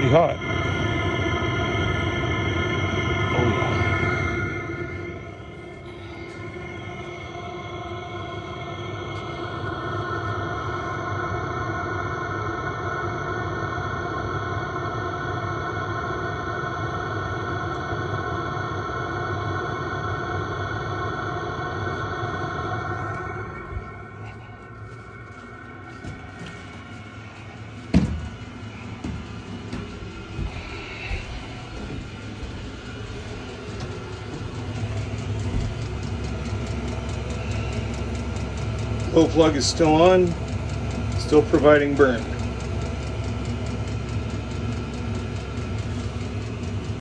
pretty hot. Glow plug is still on, still providing burn.